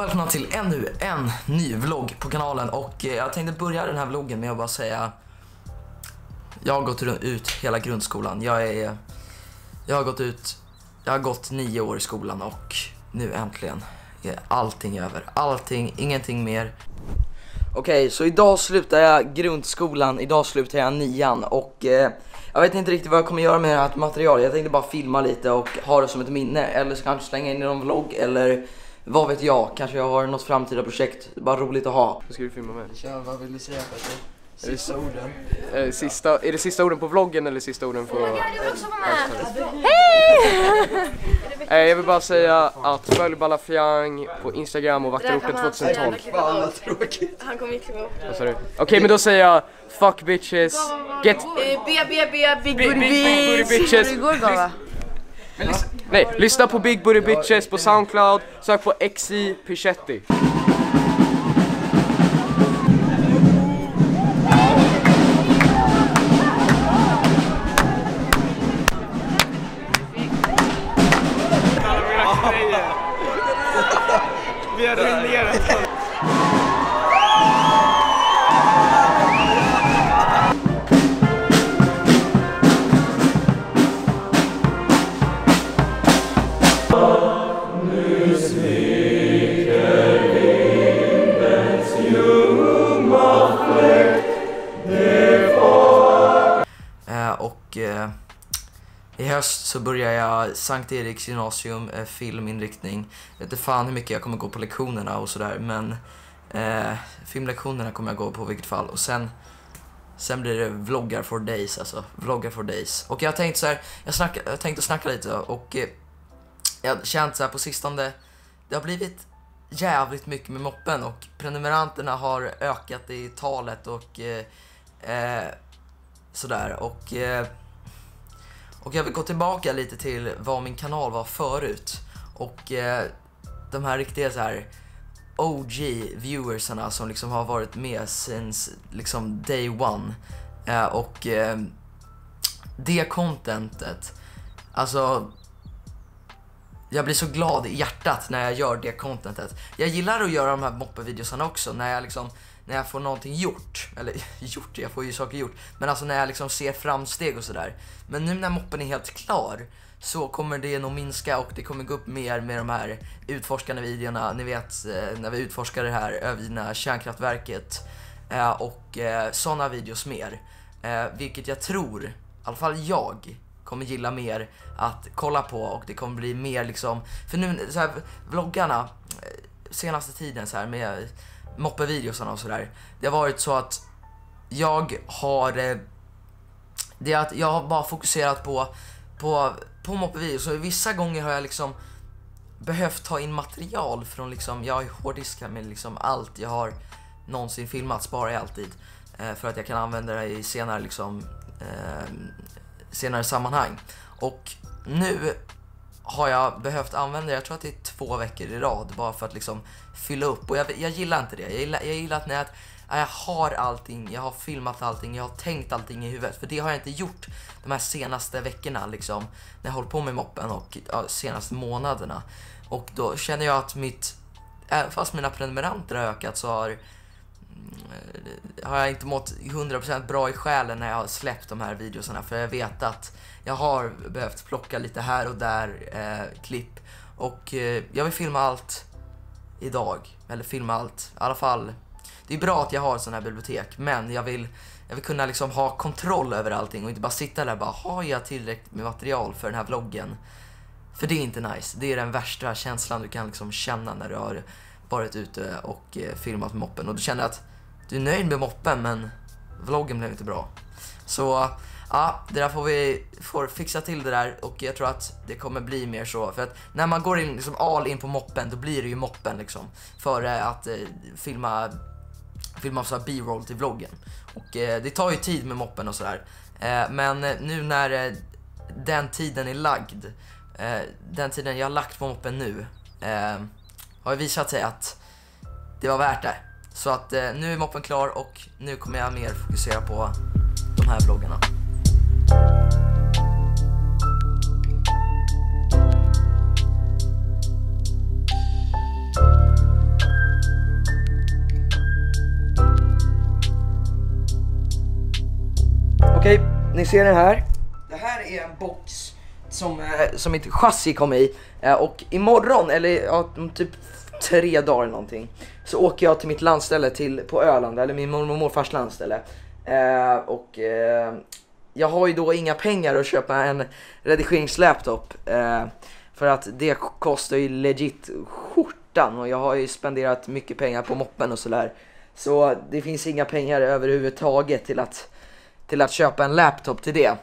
och välkomna till ännu en ny vlogg på kanalen och eh, jag tänkte börja den här vloggen med att bara säga Jag har gått ut hela grundskolan. Jag är Jag har gått ut Jag har gått nio år i skolan och nu äntligen är allting över. Allting, ingenting mer. Okej, okay, så idag slutar jag grundskolan, idag slutar jag nian och eh, jag vet inte riktigt vad jag kommer göra med det här materialet. Jag tänkte bara filma lite och ha det som ett minne eller så kanske slänga in i någon vlogg eller vad vet jag, kanske jag har något framtida projekt. Bara roligt att ha. Vad ska du filma med? Tja, vad vill du säga Petter? Sista orden. Är det sista, är det sista orden på vloggen eller sista orden på... Oh God, jag vill också vara med! Hej! Eh, jag vill bara säga att följ Balafiang på Instagram och Vaktarorten 2012. Fan vad tråkigt. Han kommer inte kliva Vad sa du? Okej okay, men då säger jag Fuck bitches, get... B, B, B, Big Booty Bitches! Nej, lyssna på Big Booty Bitches på Soundcloud, sök på XI Pichetti. Så börjar jag Sankt Eriks gymnasium, eh, filminriktning. Jag vet inte fan hur mycket jag kommer gå på lektionerna och sådär men eh, filmlektionerna kommer jag gå på i vilket fall. Och sen, sen blir det vloggar for days alltså. Vloggar for days. Och jag tänkte så här, jag, snacka, jag tänkte snacka lite och eh, jag har känt så här på sistone, det har blivit jävligt mycket med moppen och prenumeranterna har ökat i talet och eh, eh sådär och eh, och jag vill gå tillbaka lite till vad min kanal var förut. Och eh, de här riktiga så här OG viewersarna som liksom har varit med since liksom day one. Eh, och eh, det contentet, alltså jag blir så glad i hjärtat när jag gör det contentet. Jag gillar att göra de här moppevideosarna också när jag liksom när jag får någonting gjort, eller gjort, jag får ju saker gjort, men alltså när jag liksom ser framsteg och sådär. Men nu när moppen är helt klar så kommer det nog minska och det kommer gå upp mer med de här utforskande videorna, ni vet eh, när vi utforskar det här övergivna kärnkraftverket eh, och eh, sådana videos mer. Vilket jag tror, i alla fall jag, kommer gilla mer att kolla på och det kommer bli mer liksom, för nu så här, vloggarna senaste tiden så här med moppevideosarna och sådär. Det har varit så att jag har... Eh, det är att jag har bara fokuserat på, på, på moppevideos. Och vissa gånger har jag liksom behövt ta in material från liksom, jag har hårddiskar med liksom allt jag har någonsin filmat, sparar jag alltid. Eh, för att jag kan använda det i senare liksom, eh, senare sammanhang. Och nu har jag behövt använda det, jag tror att det är två veckor i rad, bara för att liksom fylla upp. Och jag, jag gillar inte det. Jag gillar, jag gillar att när jag, jag har allting, jag har filmat allting, jag har tänkt allting i huvudet. För det har jag inte gjort de här senaste veckorna liksom, när jag hållit på med moppen och ja, senaste månaderna. Och då känner jag att mitt, även fast mina prenumeranter har ökat så har Eh, har jag inte mått 100% bra i själen när jag har släppt de här videosarna för jag vet att jag har behövt plocka lite här och där eh, klipp och eh, jag vill filma allt idag. Eller filma allt. I alla fall. Det är bra att jag har sådana här bibliotek, men jag vill, jag vill kunna liksom ha kontroll över allting och inte bara sitta där och bara har jag tillräckligt med material för den här vloggen? För det är inte nice. Det är den värsta känslan du kan liksom känna när du har varit ute och eh, filmat med moppen och du känner att du är nöjd med moppen men vloggen blev inte bra. Så ja, det där får vi får fixa till det där och jag tror att det kommer bli mer så. För att när man går in liksom all in på moppen, då blir det ju moppen liksom. För att eh, filma, filma så B-roll till vloggen. Och eh, det tar ju tid med moppen och sådär. Eh, men eh, nu när eh, den tiden är lagd, eh, den tiden jag har lagt på moppen nu, eh, har ju visat sig att det var värt det. Så att eh, nu är moppen klar och nu kommer jag mer fokusera på de här vloggarna. Okej, ni ser den här. Det här är en box som, eh, som mitt chassi kom i. Eh, och imorgon, eller ja, om typ tre dagar eller någonting, så åker jag till mitt landställe till, på Öland, eller min mormor och morfars landställe. Eh, och eh, jag har ju då inga pengar att köpa en redigeringslaptop. Eh, för att det kostar ju legit skjortan och jag har ju spenderat mycket pengar på moppen och sådär. Så det finns inga pengar överhuvudtaget till att, till att köpa en laptop till det.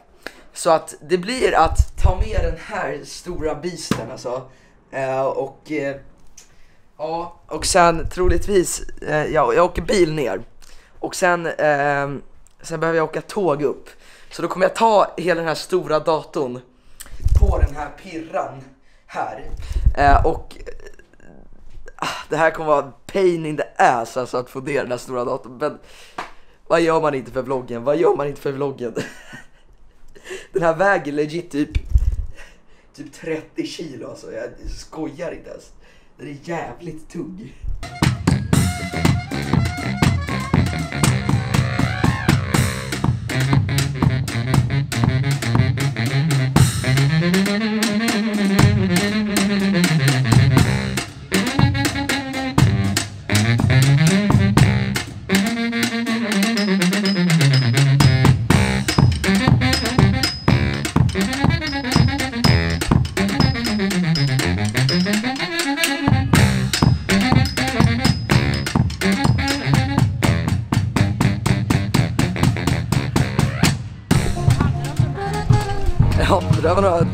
Så att det blir att ta med den här stora beasten alltså. Eh, och eh, ja, och sen troligtvis, eh, jag, jag åker bil ner. Och sen, eh, sen behöver jag åka tåg upp. Så då kommer jag ta hela den här stora datorn på den här pirran här. Eh, och eh, ah, det här kommer vara pain in the ass alltså att få ner den här stora datorn. Men vad gör man inte för vloggen? Vad gör man inte för vloggen? Den här väger legit typ, typ 30 kilo alltså. Jag skojar inte ens. Den är jävligt tung.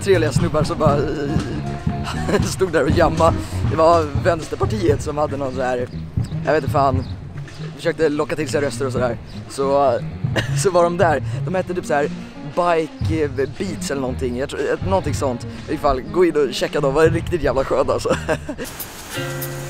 Trevliga snubbar som bara stod där och jamma. Det var Vänsterpartiet som hade någon så här, jag vet inte fan, försökte locka till sig röster och sådär. Så, så var de där. De hette typ så här Bike eh, Beats eller någonting, jag tror, eh, någonting sånt. I fall, gå in och checka dem, var riktigt jävla sköna alltså.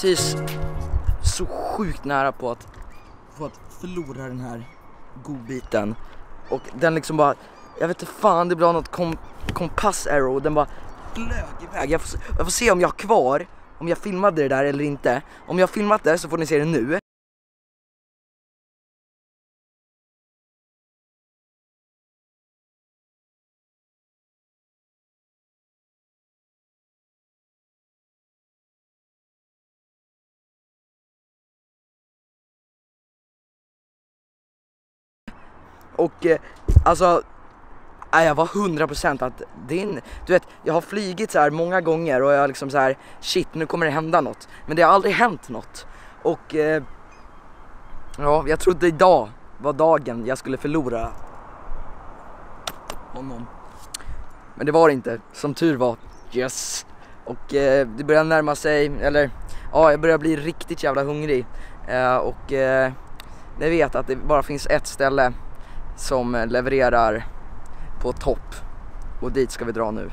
precis så sjukt nära på att, på att förlora den här godbiten. Och den liksom bara, jag vet inte fan, det blev något kom, kompass arrow, den bara flög iväg. Jag får, jag får se om jag har kvar, om jag filmade det där eller inte. Om jag har filmat det så får ni se det nu. Och eh, alltså, nej, jag var 100% att din, du vet, jag har flygit så här många gånger och jag har liksom så här, shit nu kommer det hända något. Men det har aldrig hänt något. Och eh, ja, jag trodde idag var dagen jag skulle förlora honom. Men det var det inte, som tur var. Yes! Och eh, det börjar närma sig, eller ja, jag börjar bli riktigt jävla hungrig. Eh, och eh, ni vet att det bara finns ett ställe som eh, levererar på topp. Och dit ska vi dra nu.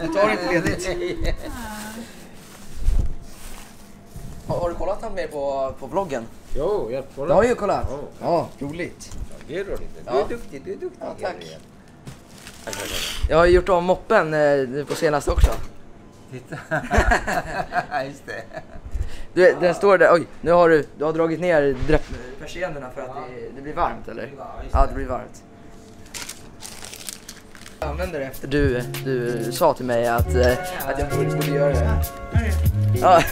Du tar inte ledigt. Har du kollat han mer på, på vloggen? Jo, jag har kollat. Du har ju kollat? Ja, ja roligt. Ja, det är roligt. Du är duktig, du är duktig. Ja, tack. Jag har gjort om moppen eh, nu på senaste också. Titta. Just det. Du, den står där, oj, nu har du, du har dragit ner persiennerna för att det, det blir varmt eller? Ja, det blir varmt. Jag använder det efter du, du sa till mig att, eh, att jag borde, borde göra det. Ja,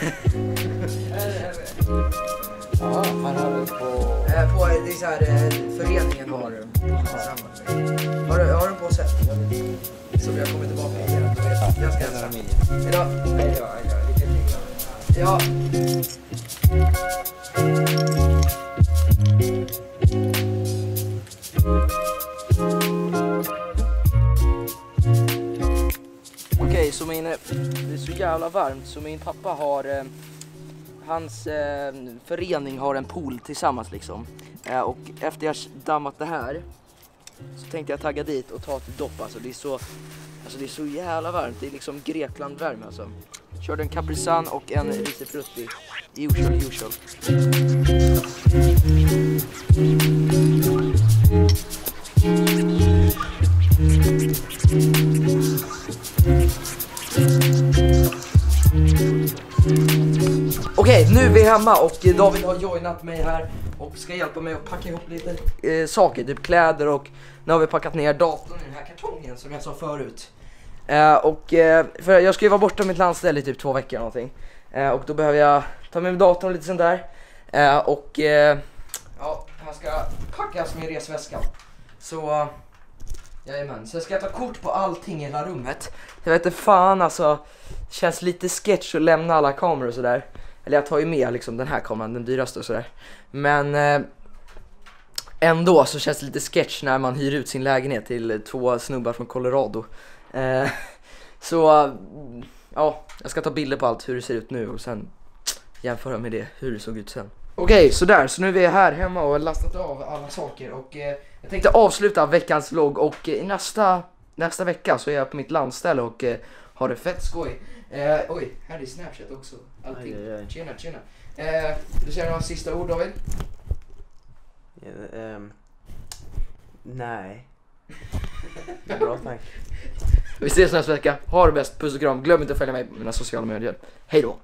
Ja, han har väl på... eh, på, det är så här, eh, föreningen har tillsammans. Har du, har du på sett? Så vi har kommit tillbaka igen. Jag ska hälsa. Hejdå. Hejdå, Ja. Okej, så min... Eh, det är så jävla varmt så min pappa har... Eh, hans eh, förening har en pool tillsammans liksom. Eh, och efter jag dammat det här så tänkte jag tagga dit och ta ett dopp alltså. Det är så, alltså det är så jävla varmt. Det är liksom Grekland-värme alltså. Körde en Capri Sun och en Risifrutti. Usual, usual. Okej, nu är vi hemma och David har joinat mig här och ska hjälpa mig att packa ihop lite eh, saker, typ kläder och nu har vi packat ner datorn i den här kartongen som jag sa förut. Eh, och eh, för jag ska ju vara borta mitt landställe i typ två veckor eller någonting. Eh, och då behöver jag ta med mig datorn och lite sånt där. Eh, och eh, ja, här ska packas min resväska. Så uh, jajamän, så jag ska ta kort på allting i hela rummet. Jag vet inte fan alltså, känns lite sketch att lämna alla kameror och sådär. Eller jag tar ju med liksom den här kameran, den dyraste och sådär. Men eh, ändå så känns det lite sketch när man hyr ut sin lägenhet till två snubbar från Colorado. Eh, så ja, jag ska ta bilder på allt hur det ser ut nu och sen jämföra med det hur det såg ut sen. Okej, sådär, så nu är vi här hemma och har lastat av alla saker och eh, jag tänkte avsluta veckans vlogg och eh, i nästa, nästa vecka så är jag på mitt landställe och eh, har det fett skoj. Eh, oj, här är Snapchat också. Allting. Aj, aj, aj. Tjena, tjena. Eh, du säger några sista ord David? Ja, ehm, nej. Bra tack. Vi ses nästa vecka. Ha det bäst, puss och kram. Glöm inte att följa mig på mina sociala medier. Hej då!